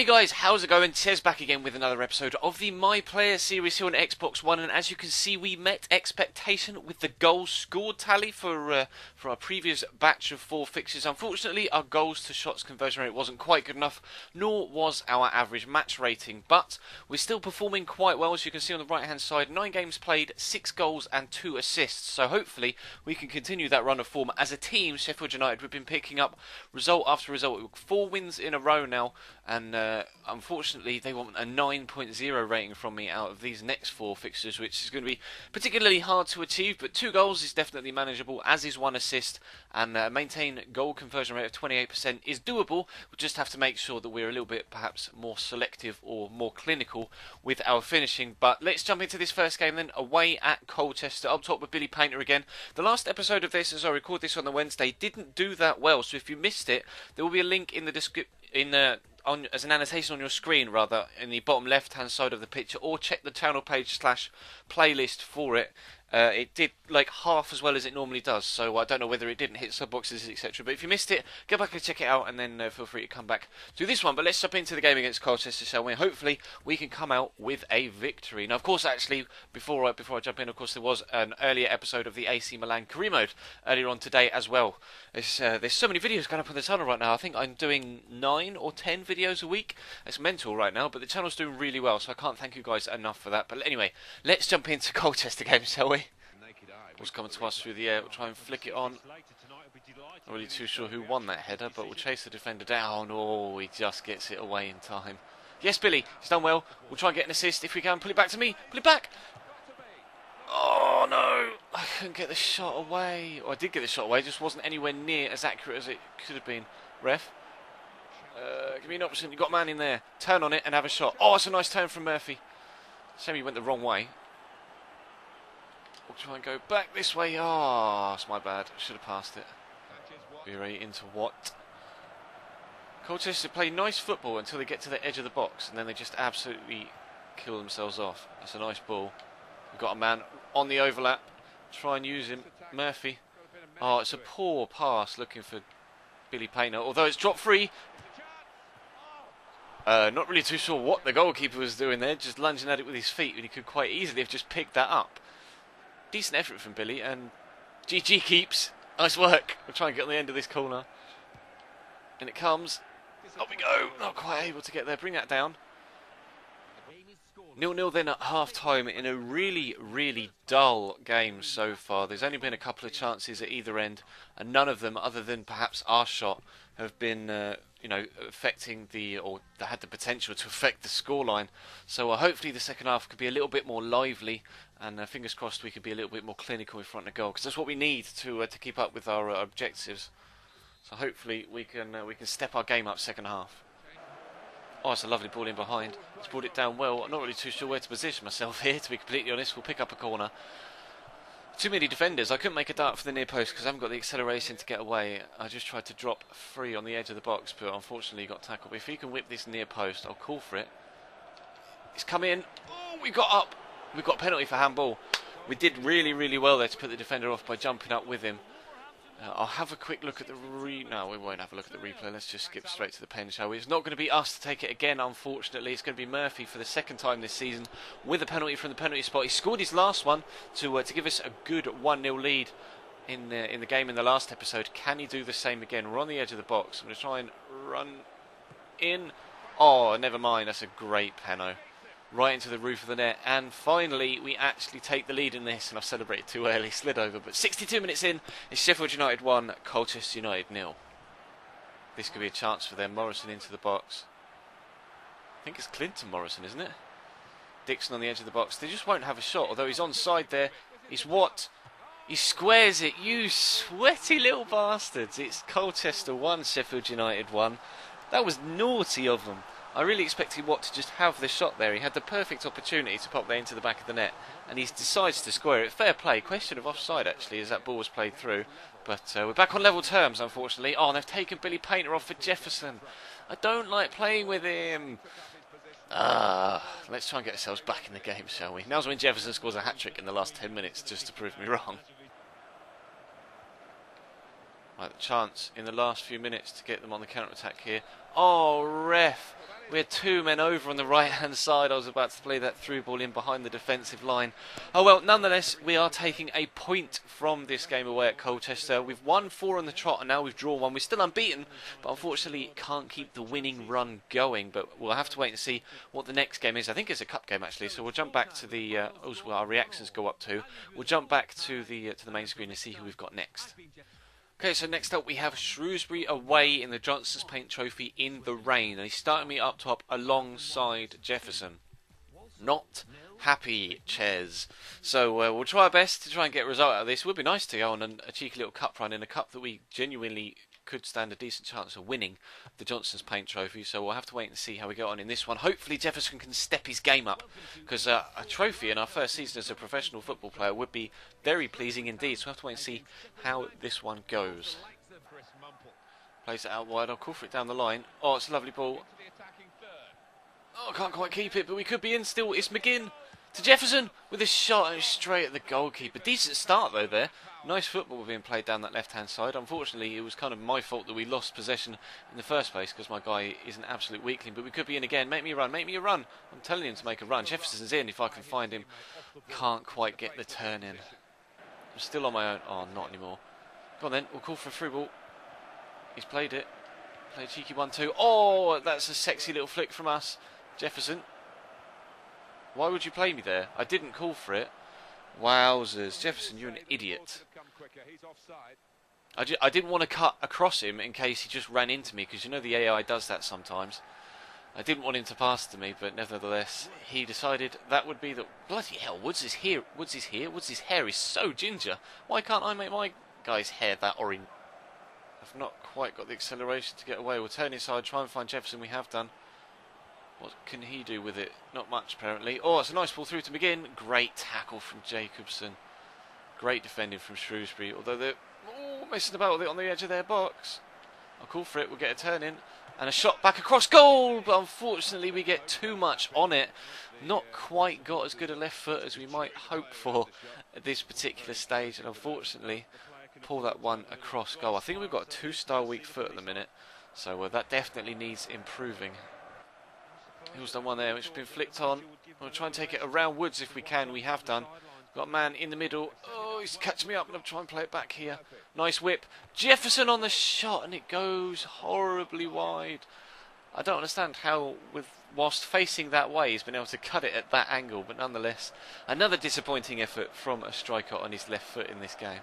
Hey guys, how's it going? Ches back again with another episode of the My Player series here on Xbox One, and as you can see, we met expectation with the goals scored tally for uh, for our previous batch of four fixes. Unfortunately, our goals to shots conversion rate wasn't quite good enough, nor was our average match rating. But we're still performing quite well, as you can see on the right hand side. Nine games played, six goals and two assists. So hopefully we can continue that run of form as a team. Sheffield United, we've been picking up result after result, four wins in a row now, and uh, unfortunately, they want a 9.0 rating from me out of these next four fixtures, which is going to be particularly hard to achieve. But two goals is definitely manageable, as is one assist, and uh, maintain goal conversion rate of 28% is doable. We just have to make sure that we're a little bit perhaps more selective or more clinical with our finishing. But let's jump into this first game then, away at Colchester, up top with Billy Painter again. The last episode of this, as I record this on the Wednesday, didn't do that well. So if you missed it, there will be a link in the description in the on as an annotation on your screen rather in the bottom left hand side of the picture or check the channel page slash playlist for it uh, it did like half as well as it normally does, so I don't know whether it didn't hit sub boxes, etc. But if you missed it, go back and check it out, and then uh, feel free to come back to this one. But let's jump into the game against Colchester, we? Hopefully, we can come out with a victory. Now, of course, actually, before I, before I jump in, of course, there was an earlier episode of the AC Milan career mode earlier on today as well. Uh, there's so many videos going up on the channel right now. I think I'm doing nine or ten videos a week. It's mental right now, but the channel's doing really well, so I can't thank you guys enough for that. But anyway, let's jump into Colchester game, shall we? Ball's coming to us through the air. We'll try and flick it on. Not really too sure who won that header, but we'll chase the defender down. Oh, he just gets it away in time. Yes, Billy, he's done well. We'll try and get an assist if we can. Pull it back to me. Pull it back. Oh, no. I couldn't get the shot away. Or I did get the shot away, just wasn't anywhere near as accurate as it could have been. Ref. Uh, give me an option. You've got a man in there. Turn on it and have a shot. Oh, it's a nice turn from Murphy. Shame he went the wrong way. We'll try and go back this way. Ah, oh, it's my bad. Should have passed it. We're into what? Colchester play nice football until they get to the edge of the box, and then they just absolutely kill themselves off. That's a nice ball. We've got a man on the overlap. Try and use him. Murphy. Oh, it's a poor pass looking for Billy Painter. Although it's drop free. Uh, not really too sure what the goalkeeper was doing there, just lunging at it with his feet, and he could quite easily have just picked that up decent effort from Billy, and GG keeps. Nice work. We'll try and get on the end of this corner. And it comes. Up we go. Not quite able to get there. Bring that down. Nil-nil then at half-time in a really, really dull game so far. There's only been a couple of chances at either end, and none of them, other than perhaps our shot, have been, uh, you know, affecting the, or had the potential to affect the scoreline. So uh, hopefully the second half could be a little bit more lively, and uh, fingers crossed we could be a little bit more clinical in front of goal, because that's what we need to uh, to keep up with our uh, objectives. So hopefully we can uh, we can step our game up second half. Oh, it's a lovely ball in behind. He's brought it down well. I'm not really too sure where to position myself here, to be completely honest. We'll pick up a corner. Too many defenders. I couldn't make a dart for the near post because I haven't got the acceleration to get away. I just tried to drop free on the edge of the box, but unfortunately got tackled. But if he can whip this near post, I'll call for it. He's come in. Oh, we got up. We got penalty for handball. We did really, really well there to put the defender off by jumping up with him. Uh, I'll have a quick look at the re... No, we won't have a look at the replay. Let's just skip straight to the pen, shall we? It's not going to be us to take it again, unfortunately. It's going to be Murphy for the second time this season with a penalty from the penalty spot. He scored his last one to uh, to give us a good 1-0 lead in the, in the game in the last episode. Can he do the same again? We're on the edge of the box. I'm going to try and run in. Oh, never mind. That's a great penalty right into the roof of the net. And finally, we actually take the lead in this, and I've celebrated too early, slid over. But 62 minutes in, it's Sheffield United 1, Colchester United nil. This could be a chance for them. Morrison into the box. I think it's Clinton Morrison, isn't it? Dixon on the edge of the box. They just won't have a shot, although he's on side there. He's what? He squares it, you sweaty little bastards. It's Colchester 1, Sheffield United 1. That was naughty of them. I really expected Watt to just have the shot there. He had the perfect opportunity to pop that into the back of the net, and he decides to square it. Fair play. Question of offside, actually, as that ball was played through. But uh, we're back on level terms, unfortunately. Oh, they've taken Billy Painter off for Jefferson. I don't like playing with him. Uh, let's try and get ourselves back in the game, shall we? Now's when Jefferson scores a hat trick in the last 10 minutes just to prove me wrong. Right, the chance in the last few minutes to get them on the counter attack here. Oh, ref. We had two men over on the right hand side. I was about to play that through ball in behind the defensive line. Oh well, nonetheless, we are taking a point from this game away at Colchester. We've won four on the trot and now we've drawn one. We're still unbeaten, but unfortunately can't keep the winning run going. But we'll have to wait and see what the next game is. I think it's a cup game actually, so we'll jump back to the uh, well, our reactions go up to. We'll jump back to the uh, to the main screen and see who we've got next. Okay, so next up we have Shrewsbury away in the Johnstone's Paint Trophy in the rain. And he's starting me up top alongside Jefferson. Not happy, Ches. So uh, we'll try our best to try and get a result out of this. Would be nice to go on a cheeky little cup run in a cup that we genuinely could stand a decent chance of winning the Johnson's Paint Trophy. So we'll have to wait and see how we get on in this one. Hopefully Jefferson can step his game up because uh, a trophy in our first season as a professional football player would be very pleasing indeed. So we'll have to wait and see how this one goes. Plays it out wide. I'll call for it down the line. Oh, it's a lovely ball. Oh, I can't quite keep it, but we could be in still. It's McGinn to Jefferson with a shot straight at the goalkeeper. Decent start though there. Nice football being played down that left hand side. Unfortunately, it was kind of my fault that we lost possession in the first place because my guy is an absolute weakling. But we could be in again. Make me a run. Make me a run. I'm telling him to make a run. Jefferson's in if I can find him. Can't quite get the turn in. I'm still on my own. Oh, not anymore. Go on then. We'll call for a through ball. He's played it. Played a cheeky one too. Oh, that's a sexy little flick from us. Jefferson. Why would you play me there? I didn't call for it. Wowzers. Jefferson, you're an idiot. I, I didn't want to cut across him in case he just ran into me, because you know the AI does that sometimes. I didn't want him to pass to me, but nevertheless, he decided that would be the... Bloody hell, Woods is here. Woods is here. Woods' hair is so ginger. Why can't I make my guy's hair that orange? I've not quite got the acceleration to get away. We'll turn inside, try and find Jefferson. We have done. What can he do with it? Not much, apparently. Oh, it's a nice ball through to begin. Great tackle from Jacobson. Great defending from Shrewsbury, although they're oh, messing about with it on the edge of their box. I'll call for it. We'll get a turn in. And a shot back across goal, but unfortunately we get too much on it. Not quite got as good a left foot as we might hope for at this particular stage, and unfortunately pull that one across goal. I think we've got a two-star weak foot at the minute, so uh, that definitely needs improving. He's done one there, which has been flicked on. We'll try and take it around Woods if we can. We have done. Got a man in the middle. Oh, he's catching me up, and I'm trying to play it back here. Nice whip. Jefferson on the shot, and it goes horribly wide. I don't understand how, with whilst facing that way, he's been able to cut it at that angle. But nonetheless, another disappointing effort from a striker on his left foot in this game.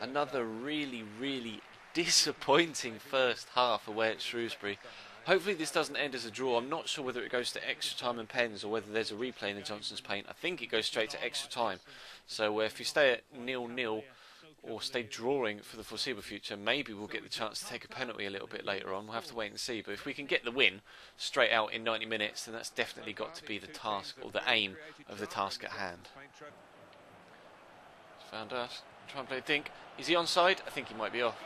Another really, really disappointing first half away at Shrewsbury. Hopefully this doesn't end as a draw. I'm not sure whether it goes to extra time and pens or whether there's a replay in the Johnson's paint. I think it goes straight to extra time. So uh, if you stay at nil-nil or stay drawing for the foreseeable future, maybe we'll get the chance to take a penalty a little bit later on. We'll have to wait and see. But if we can get the win straight out in 90 minutes, then that's definitely got to be the task or the aim of the task at hand. Found us. Try and play dink. Is he onside? I think he might be off.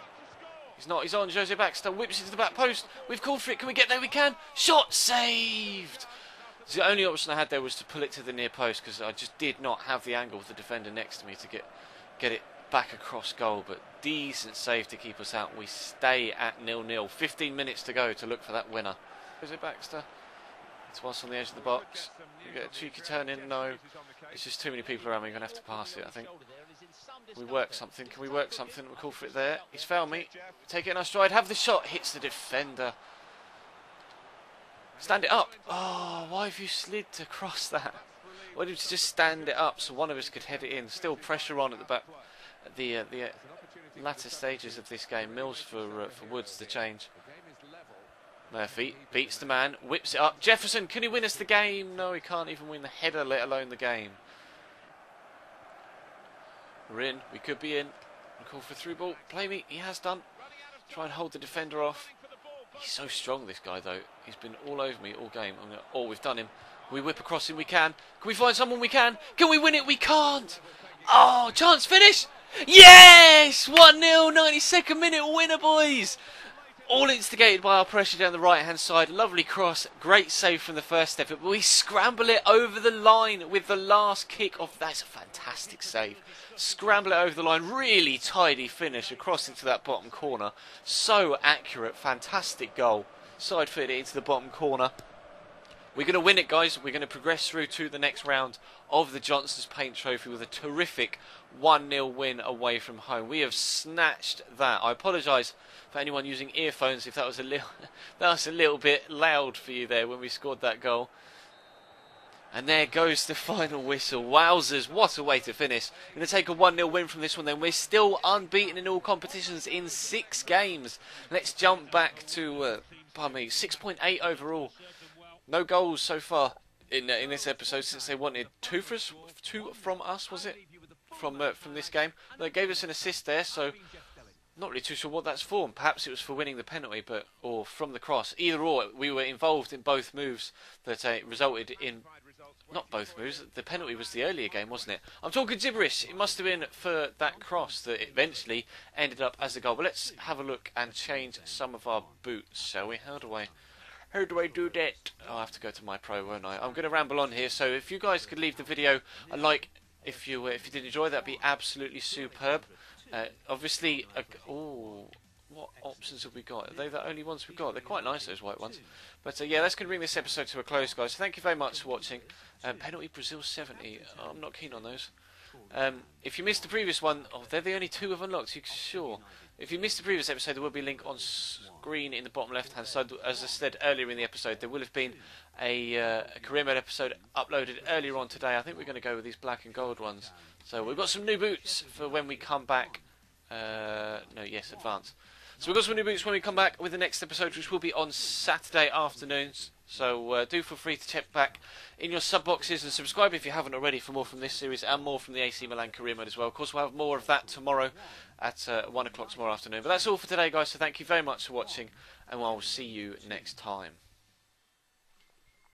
He's not. He's on. Jose Baxter whips into the back post. We've called for it. Can we get there? We can. Shot saved. The only option I had there was to pull it to the near post because I just did not have the angle with the defender next to me to get get it back across goal. But decent save to keep us out. We stay at nil-nil. 15 minutes to go to look for that winner. Jose Baxter. It's once on the edge of the box. We get a cheeky turn in. No. It's just too many people around me. We're going to have to pass it, I think. We work something? Can we work something? We'll call for it there. He's found me. Take it in our stride. Have the shot. Hits the defender. Stand it up. Oh, why have you slid to cross that? Why did you just stand it up so one of us could head it in? Still pressure on at the back. At the uh, the uh, latter stages of this game. Mills for uh, for Woods to change. Murphy beats the man, whips it up. Jefferson, can he win us the game? No, he can't even win the header, let alone the game. We're in. We could be in. Call for through ball. Play me. He has done. Try and hold the defender off. He's so strong, this guy, though. He's been all over me all game. Gonna, oh, we've done him. We whip across him? We can. Can we find someone? We can. Can we win it? We can't. Oh, chance finish. Yes! 1 0, 92nd minute winner, boys all instigated by our pressure down the right hand side. Lovely cross, great save from the first effort, but we scramble it over the line with the last kick off. That's a fantastic save. Scramble it over the line, really tidy finish across into that bottom corner. So accurate, fantastic goal. side footed it into the bottom corner. We're going to win it, guys. We're going to progress through to the next round of the Johnson's Paint Trophy with a terrific 1 0 win away from home. We have snatched that. I apologise for anyone using earphones if that was a little that was a little bit loud for you there when we scored that goal. And there goes the final whistle. Wowzers, what a way to finish. Going to take a 1 0 win from this one then. We're still unbeaten in all competitions in six games. Let's jump back to, uh, pardon me, 6.8 overall. No goals so far in uh, in this episode since they wanted two for us, two from us, was it? From uh, from this game. They gave us an assist there, so not really too sure what that's for. Perhaps it was for winning the penalty, but or from the cross. Either or, we were involved in both moves that uh, resulted in. Not both moves. The penalty was the earlier game, wasn't it? I'm talking gibberish. It must have been for that cross that eventually ended up as a goal. But let's have a look and change some of our boots, shall we? How do I? How do I do that? Oh, I have to go to my pro, won't I? I'm going to ramble on here. So if you guys could leave the video a like, if you uh, if you did enjoy, that'd be absolutely superb. Uh, obviously, uh, oh, what options have we got? Are they the only ones we've got? They're quite nice, those white ones. But uh, yeah, that's going to bring this episode to a close, guys. Thank you very much for watching. Um, penalty Brazil 70. Oh, I'm not keen on those. Um, if you missed the previous one, oh, they're the only two I've unlocked. You sure? If you missed the previous episode, there will be a link on screen in the bottom left-hand side. As I said earlier in the episode, there will have been a, uh, a career mode episode uploaded earlier on today. I think we're going to go with these black and gold ones. So we've got some new boots for when we come back. Uh, no, yes, advance. So we've got some new boots when we come back with the next episode, which will be on Saturday afternoons. So uh, do feel free to check back in your sub boxes and subscribe if you haven't already for more from this series and more from the AC Milan career mode as well. Of course, we'll have more of that tomorrow at uh, 1 o'clock tomorrow afternoon. But that's all for today, guys. So thank you very much for watching, and I'll see you next time.